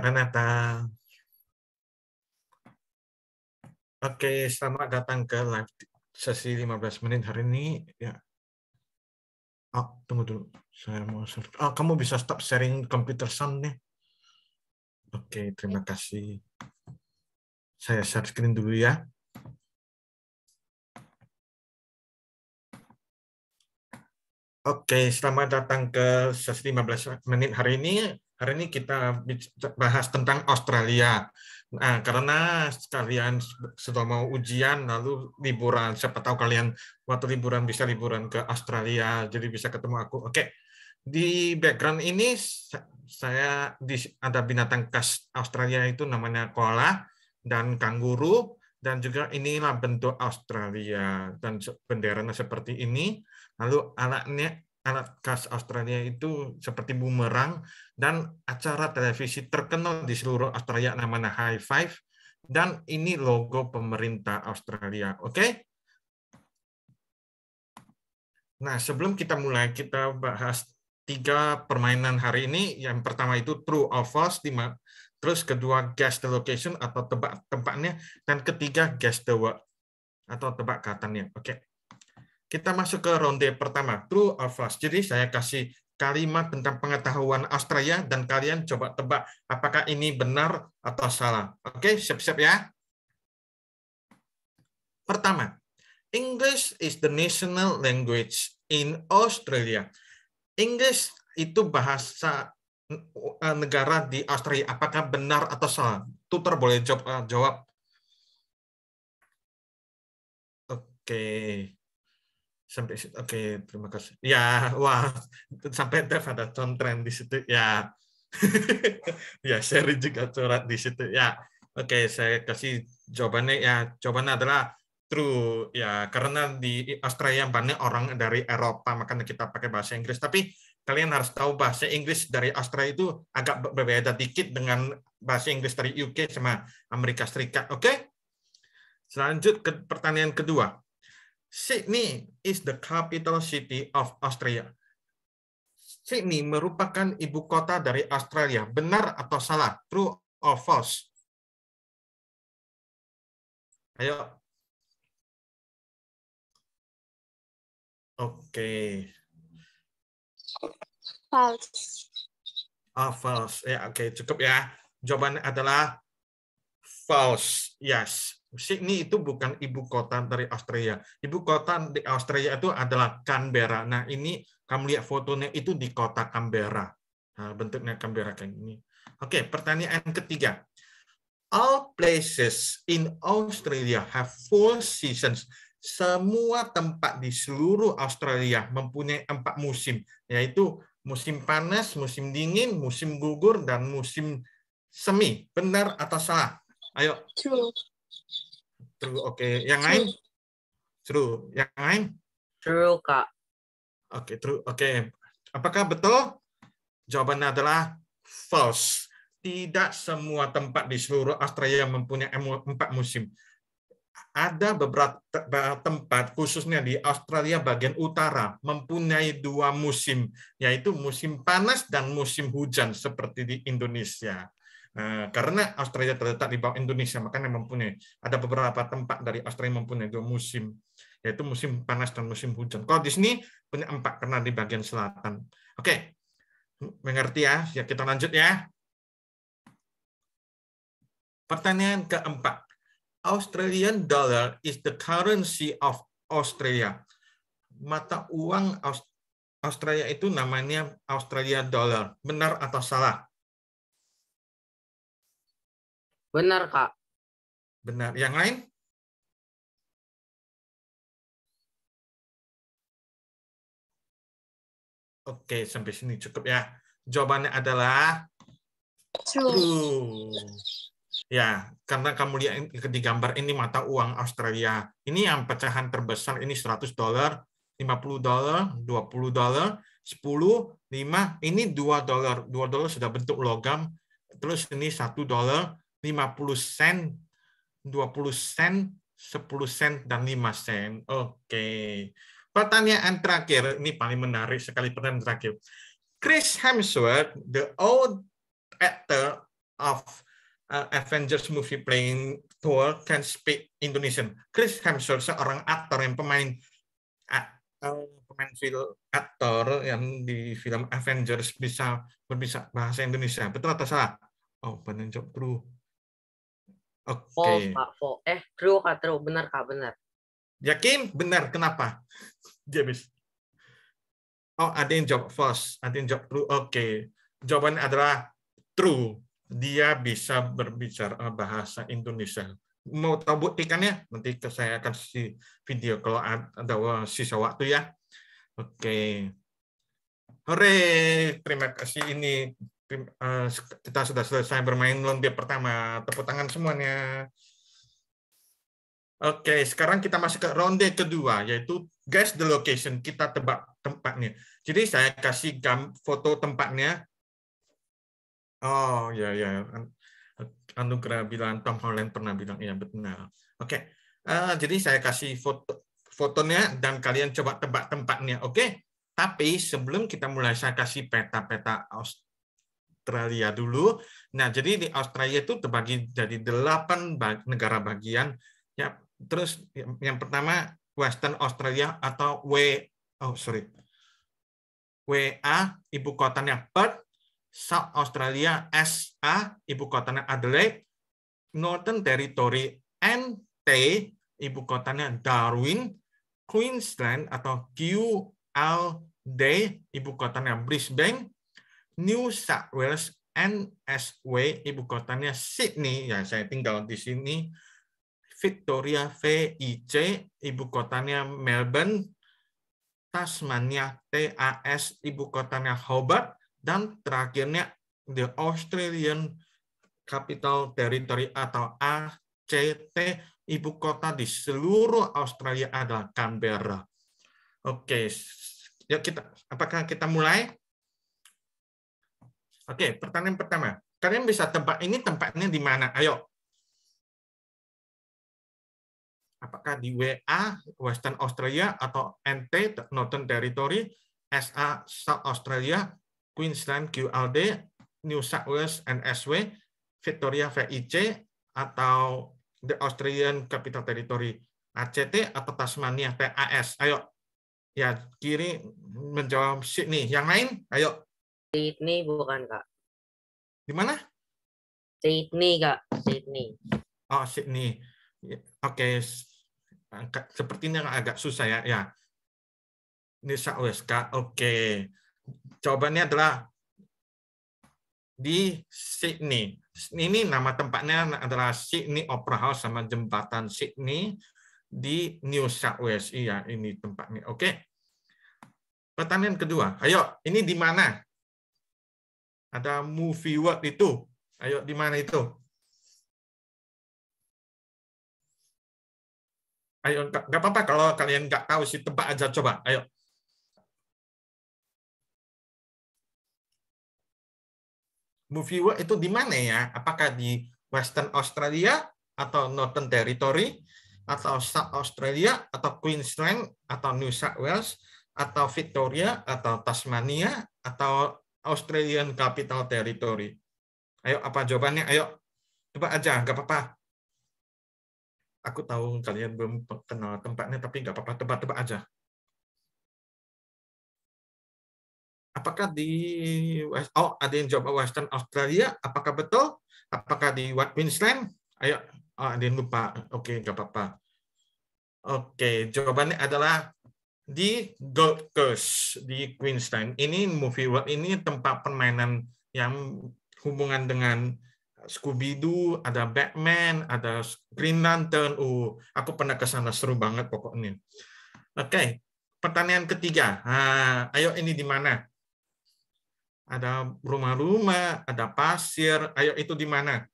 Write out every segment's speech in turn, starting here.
Renata. Oke, selamat datang ke live sesi 15 menit hari ini. Ya. Oh, tunggu dulu. Saya mau Oh, kamu bisa stop sharing computer sound nih. Oke, terima kasih. Saya share screen dulu ya. Oke, selamat datang ke sesi 15 menit hari ini. Hari ini kita bahas tentang Australia. Nah, karena sekalian sudah mau ujian, lalu liburan. Siapa tahu kalian waktu liburan bisa liburan ke Australia, jadi bisa ketemu aku. Oke, di background ini saya ada binatang khas Australia itu namanya koala dan kanguru dan juga inilah bentuk Australia dan benderanya seperti ini Lalu alatnya alat khas Australia itu seperti bumerang dan acara televisi terkenal di seluruh Australia namanya High Five dan ini logo pemerintah Australia. Oke? Okay? Nah, sebelum kita mulai kita bahas tiga permainan hari ini. Yang pertama itu true or false, terus kedua guess the location atau tebak tempatnya, dan ketiga guess the word atau tebak katanya. Oke. Okay. Kita masuk ke ronde pertama, true or false. Jadi saya kasih kalimat tentang pengetahuan Australia dan kalian coba tebak apakah ini benar atau salah. Oke, siap-siap ya. Pertama, English is the national language in Australia. English itu bahasa eh, negara di Australia. Apakah benar atau salah? Tutor boleh jawab. Eh, Oke sampai situ. Oke, terima kasih. Ya, wah, sampai Dev ada contren di situ. Ya, ya sharing juga coret di situ. Ya, oke, saya kasih jawabannya. Ya, jawabannya adalah true. Ya, karena di Australia banyak orang dari Eropa, makanya kita pakai bahasa Inggris. Tapi kalian harus tahu bahasa Inggris dari Australia itu agak berbeda dikit dengan bahasa Inggris dari UK sama Amerika Serikat. Oke? Selanjut ke pertanyaan kedua Sydney is the capital city of Australia. Sydney merupakan ibu kota dari Australia. Benar atau salah? True or false? Ayo. Oke. Okay. False. Oh, false. Ya, oke, okay. cukup ya. Jawabannya adalah false. Yes. Sydney itu bukan ibu kota dari Australia. Ibu kota di Australia itu adalah Canberra. Nah, ini kamu lihat fotonya itu di kota Canberra. Nah, bentuknya Canberra kayak ini. Oke, pertanyaan ketiga. All places in Australia have four seasons. Semua tempat di seluruh Australia mempunyai empat musim, yaitu musim panas, musim dingin, musim gugur, dan musim semi. Benar atau salah? Ayo. True. True. Oke, okay. yang lain? True. Yang lain? True, Kak. Oke, okay, true. Oke. Okay. Apakah betul? Jawabannya adalah false. Tidak semua tempat di seluruh Australia mempunyai empat musim. Ada beberapa tempat, khususnya di Australia bagian utara, mempunyai dua musim, yaitu musim panas dan musim hujan, seperti di Indonesia. Nah, karena Australia terletak di bawah Indonesia, makanya mempunyai ada beberapa tempat dari Australia mempunyai dua musim, yaitu musim panas dan musim hujan. Kalau di sini punya empat karena di bagian selatan. Oke, mengerti ya? Ya kita lanjut ya. Pertanyaan keempat. Australian dollar is the currency of Australia. Mata uang Australia itu namanya Australia dollar. Benar atau salah? Benar, Kak. Benar. Yang lain? Oke, sampai sini cukup ya. Jawabannya adalah true. Ya, karena kamu lihat di gambar ini mata uang Australia. Ini yang pecahan terbesar ini 100 dolar, 50 dolar, 20 dolar, 10, 5, ini 2 dolar. 2 dolar sudah bentuk logam. Terus ini 1 dolar, 50 sen, 20 sen, 10 sen, dan 5 sen. Oke. Pertanyaan terakhir, ini paling menarik sekali pertanyaan terakhir. Chris Hemsworth, the old actor of uh, Avengers movie playing tour can speak Indonesian. Chris Hemsworth seorang aktor yang pemain uh, pemain film aktor yang di film Avengers bisa berbisa bahasa Indonesia. Betul atau salah? Oh, benar jawab Oke. False, Kak. False. Eh, true, Kak. True. Benar, Kak. Benar. Yakin? Benar. Kenapa? James. Oh, ada yang jawab false. Ada yang jawab true. Oke. Jawabannya adalah true. Dia bisa berbicara bahasa Indonesia. Mau tahu buktikannya? Nanti saya akan kasih video kalau ada sisa waktu ya. Oke. Hore, terima kasih ini Eh, kita sudah selesai bermain ronde pertama. Tepuk tangan semuanya. Oke, sekarang kita masuk ke ronde kedua, yaitu guess the location. Kita tebak tempatnya. Jadi saya kasih gam foto tempatnya. Oh, ya, ya. Anugerah bilang, Tom Holland pernah bilang, ya benar. Oke, uh, jadi saya kasih foto fotonya dan kalian coba tebak tempatnya. Oke, tapi sebelum kita mulai, saya kasih peta-peta Australia dulu. Nah, jadi di Australia itu terbagi jadi delapan negara bagian. Ya, terus yang pertama Western Australia atau W oh sorry. WA ibu kotanya Perth, South Australia SA ibu kotanya Adelaide, Northern Territory NT ibu kotanya Darwin, Queensland atau QLD ibu kotanya Brisbane, New South Wales NSW ibu kotanya Sydney ya saya tinggal di sini Victoria VIC ibu kotanya Melbourne Tasmania TAS ibu kotanya Hobart dan terakhirnya the Australian Capital Territory atau ACT ibu kota di seluruh Australia adalah Canberra. Oke, ya kita apakah kita mulai? Oke, pertanyaan pertama. Kalian bisa tempat ini tempatnya di mana? Ayo. Apakah di WA, Western Australia, atau NT, Northern Territory, SA, South Australia, Queensland, QLD, New South Wales, NSW, Victoria, VIC, atau The Australian Capital Territory, ACT, atau Tasmania, TAS. Ayo. Ya, kiri menjawab Sydney. Yang lain, ayo. Sydney bukan kak. Di mana? Sydney kak. Sydney. Oh Sydney. Ya, oke. Okay. Sepertinya agak susah ya. Ya. Ini Southwest kak. Oke. Jawabannya adalah di Sydney. Ini nama tempatnya adalah Sydney Opera House sama jembatan Sydney di New South Wales. Iya, ini tempatnya. Oke. Pertanyaan kedua. Ayo, ini di mana? Ada movie world itu. Ayo, di mana itu? Ayo, nggak apa-apa kalau kalian nggak tahu sih, tebak aja coba. Ayo. Movie world itu di mana ya? Apakah di Western Australia atau Northern Territory atau South Australia atau Queensland atau New South Wales atau Victoria atau Tasmania atau Australian Capital Territory. Ayo, apa jawabannya? Ayo, coba aja, nggak apa-apa. Aku tahu kalian belum kenal tempatnya, tapi nggak apa-apa, tebak-tebak aja. Apakah di oh ada yang jawab Western Australia? Apakah betul? Apakah di Queensland? Ayo, oh, ada yang lupa. Oke, nggak apa-apa. Oke, jawabannya adalah di Gold Coast di Queensland. Ini movie world ini tempat permainan yang hubungan dengan Scooby-Doo, ada Batman, ada Green Lantern. Uh, aku pernah ke sana seru banget pokoknya. Oke, okay. pertanyaan ketiga. Nah, ayo ini di mana? Ada rumah-rumah, ada pasir. Ayo itu di mana?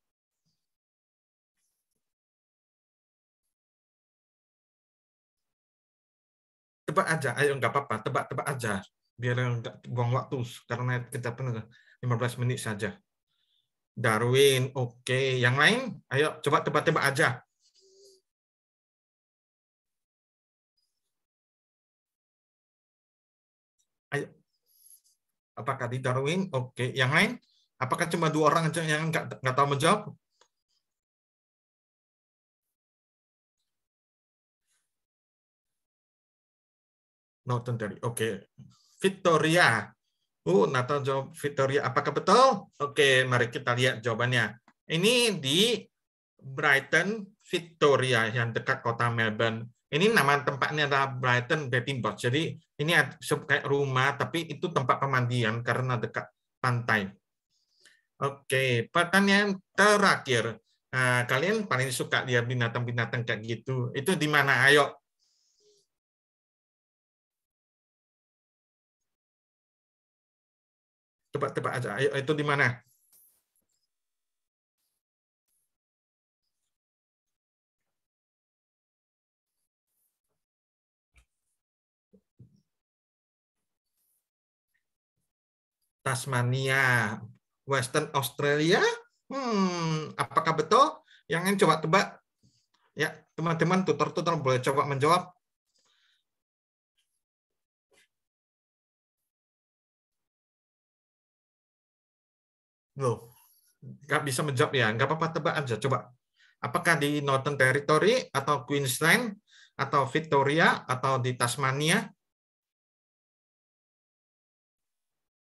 Tebak aja ayo nggak apa-apa tebak-tebak aja. Biar nggak buang waktu karena kita pernah 15 menit saja. Darwin oke. Okay. yang lain? Ayo coba tebak-tebak aja. Ayo. Apakah di Darwin? Oke. Okay. yang lain? Apakah cuma dua orang aja yang nggak nggak tahu menjawab? Norton dari. Oke. Victoria. Oh, Natal jawab Victoria. Apakah betul? Oke, mari kita lihat jawabannya. Ini di Brighton, Victoria, yang dekat kota Melbourne. Ini nama tempatnya adalah Brighton Betting Box. Jadi ini kayak rumah, tapi itu tempat pemandian karena dekat pantai. Oke, pertanyaan terakhir. Nah, kalian paling suka lihat binatang-binatang kayak gitu. Itu di mana? Ayo, Tebak-tebak aja. Ayo, itu di mana? Tasmania, Western Australia. Hmm, apakah betul? Yang ingin coba tebak? Ya, teman-teman tutor-tutor boleh coba menjawab. Loh, nggak bisa menjawab ya. Nggak apa-apa tebak aja. Coba. Apakah di Northern Territory atau Queensland atau Victoria atau di Tasmania?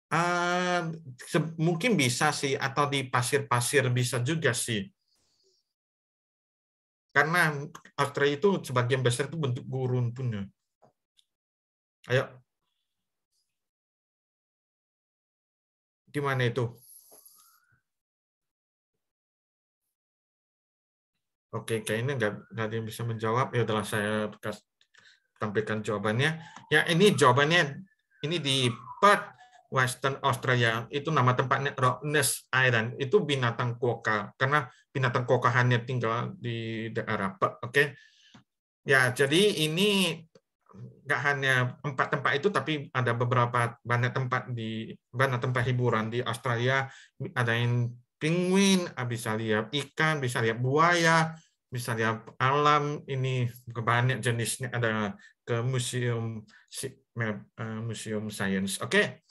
Uh, mungkin bisa sih atau di pasir-pasir bisa juga sih. Karena Australia itu sebagian besar itu bentuk gurun punya. Ayo. Gimana itu? Oke, kayaknya nggak, nggak ada yang bisa menjawab. Ya udahlah saya tampilkan jawabannya. Ya ini jawabannya ini di Perth, Western Australia. Itu nama tempatnya Rottnest Island. Itu binatang koka karena binatang koka hanya tinggal di daerah Perth. Oke. Ya, jadi ini nggak hanya empat tempat itu, tapi ada beberapa banyak tempat di banyak tempat hiburan di Australia. Ada yang penguin, bisa lihat ikan, bisa lihat buaya, bisa lihat alam. Ini banyak jenisnya ada ke museum eh, museum sains. Oke.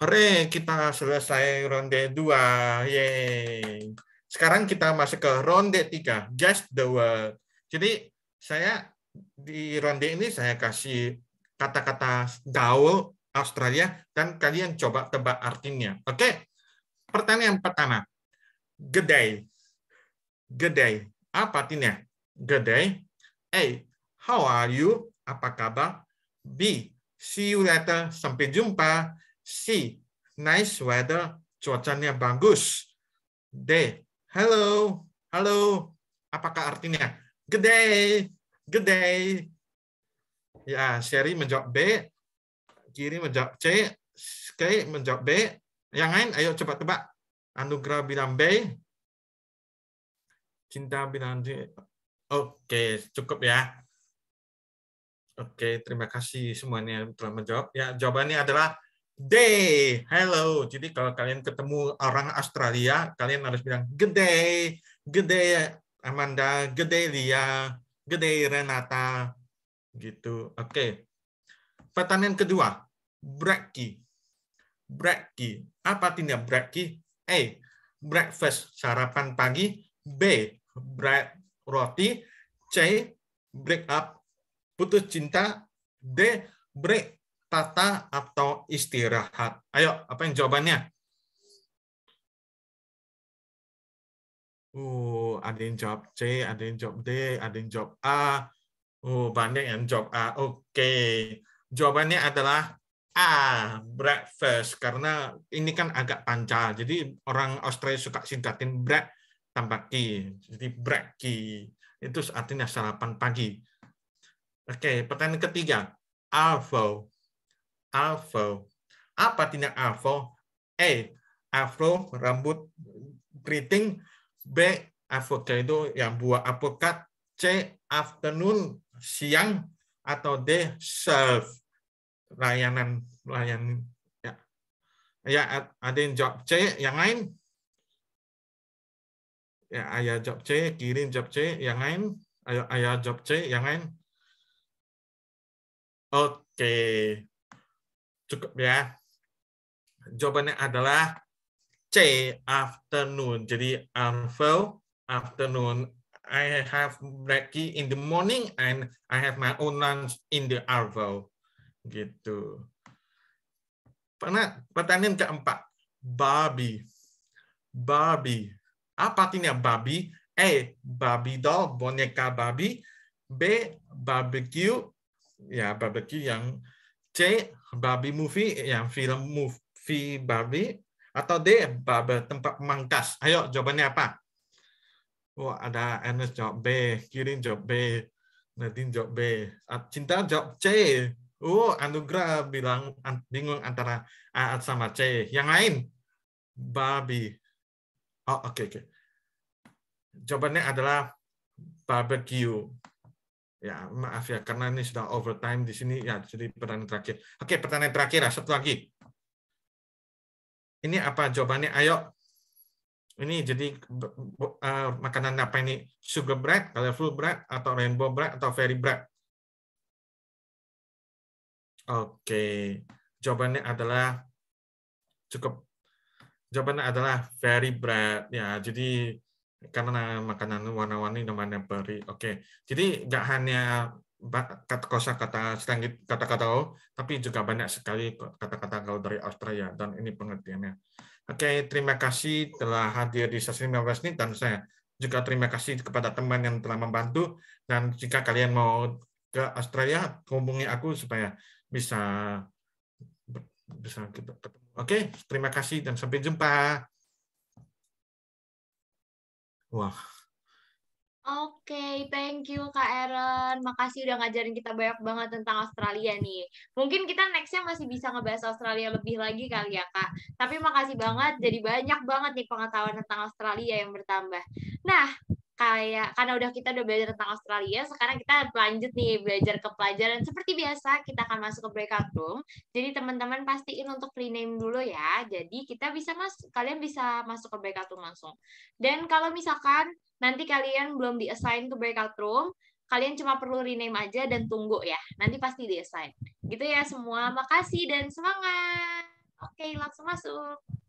Hore, kita selesai ronde dua. Yeay. Sekarang kita masuk ke ronde tiga. Guess the word. Jadi saya di ronde ini saya kasih kata-kata gaul Australia dan kalian coba tebak artinya. Oke. Pertanyaan pertama. Gede. Gede. Apa artinya? Gede. A. How are you? Apa kabar? B. See you later. Sampai jumpa. C. Nice weather. Cuacanya bagus. D. Hello. Halo. Apakah artinya? Gede. Gede. Ya, Sherry menjawab B. Kiri menjawab C. K menjawab B. Yang lain, ayo coba tebak. Anugerah bilang B. Cinta bilang D. Oke, cukup ya. Oke, terima kasih semuanya telah menjawab. Ya, jawabannya adalah D. Hello. Jadi kalau kalian ketemu orang Australia, kalian harus bilang gede, gede Amanda, gede Lia, gede Renata, gitu. Oke. Pertanyaan kedua, Brecky. Brecky. Apa artinya brecky? A. Breakfast, sarapan pagi. B. Bread, roti. C. Break up, putus cinta. D. Break, tata atau istirahat. Ayo, apa yang jawabannya? Uh, ada yang jawab C, ada yang jawab D, ada yang jawab A. Oh, banyak yang jawab A. Oke. Jawabannya adalah A, breakfast. Karena ini kan agak panjang. Jadi orang Australia suka singkatin break tambah ki. Jadi breaki. Itu artinya sarapan pagi. Oke, pertanyaan ketiga. Alvo. Alvo. Apa artinya alvo? A. Afro, rambut keriting. B. Avocado yang buah apokat. C. Afternoon, siang. Atau D. Serve layanan layanan ya ya ada yang job C yang lain ya ayah job C kirim job C yang lain ayo ayah job C yang lain oke cukup ya jawabannya adalah C afternoon. Jadi Arvo afternoon. I have brekkie in the morning and I have my own lunch in the Arvo. Gitu. Pernah pertanyaan keempat. Barbie. Barbie. Apa artinya Barbie? A. Barbie doll, boneka Barbie. B. Barbecue. Ya, barbecue yang C. Barbie movie, yang film movie Barbie. Atau D. Barbie tempat pemangkas. Ayo, jawabannya apa? Oh, ada Ernest jawab B, Kirin jawab B, Nadine jawab B, Cinta jawab C. Oh, Anugrah bilang bingung antara A sama C. Yang lain, Barbie. Oh, oke, okay, oke. Okay. Jawabannya adalah barbecue. Ya, maaf ya, karena ini sudah overtime di sini. Ya, jadi pertanyaan terakhir. Oke, pertanyaan terakhir, satu lagi. Ini apa jawabannya? Ayo, ini jadi uh, makanan apa ini? Sugar bread, colorful bread, atau rainbow bread, atau fairy bread? Oke, jawabannya adalah cukup. Jawabannya adalah fairy bread. Ya, jadi karena makanan warna-warni namanya peri. Oke, jadi nggak hanya kata kosa kata sedikit kata-kata tapi juga banyak sekali kata-kata gaul dari Australia dan ini pengertiannya. Oke, terima kasih telah hadir di sesi 15 ini dan saya juga terima kasih kepada teman yang telah membantu dan jika kalian mau ke Australia hubungi aku supaya bisa bisa kita. Oke, terima kasih dan sampai jumpa. Wah, Oke, okay, thank you Kak Aaron. Makasih udah ngajarin kita banyak banget tentang Australia nih. Mungkin kita nextnya masih bisa ngebahas Australia lebih lagi kali ya Kak. Tapi makasih banget, jadi banyak banget nih pengetahuan tentang Australia yang bertambah. Nah, kayak karena udah kita udah belajar tentang Australia, sekarang kita lanjut nih belajar ke pelajaran. Seperti biasa, kita akan masuk ke breakout room. Jadi teman-teman pastiin untuk rename dulu ya. Jadi kita bisa masuk, kalian bisa masuk ke breakout room langsung. Dan kalau misalkan nanti kalian belum di-assign ke breakout room, kalian cuma perlu rename aja dan tunggu ya. Nanti pasti di-assign. Gitu ya semua. Makasih dan semangat. Oke, langsung masuk.